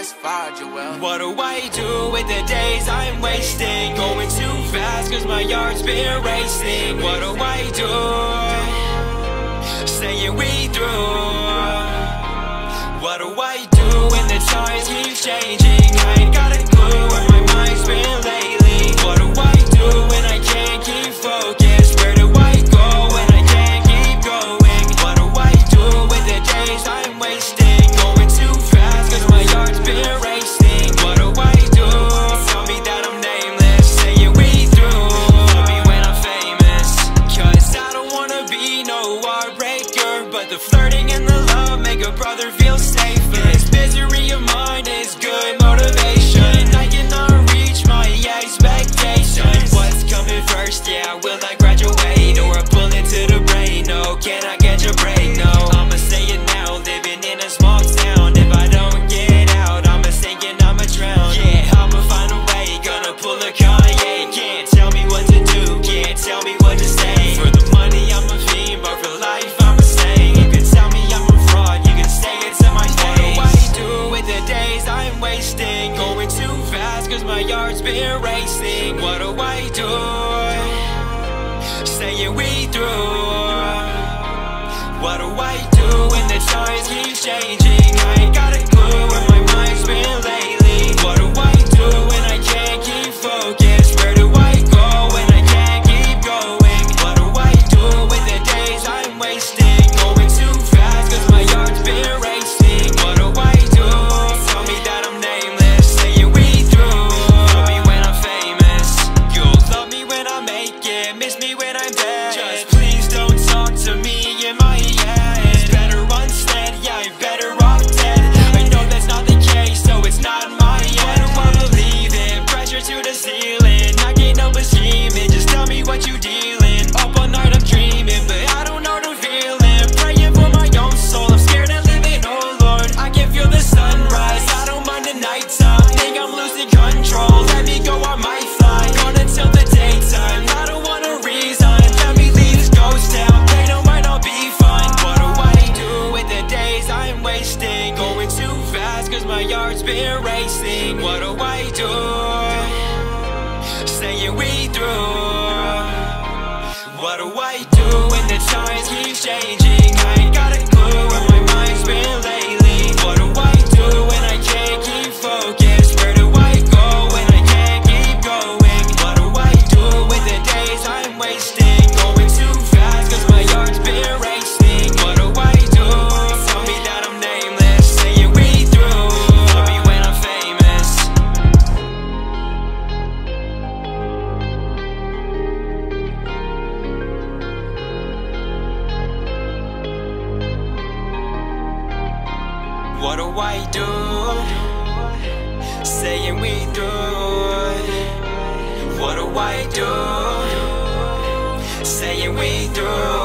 Joel. What do I do with the days I'm wasting? Going too fast, cause my yard's been racing. What do I do? Saying we through. What do I do when the times keep changing? I ain't got a clue where my mind's been lately. What do I do when I can't keep focused? Where do I go when I can't keep going? What do I do with the days I'm wasting? shade. my yard's been racing. What do I do? What do I do? Saying we do What do I do? Saying we do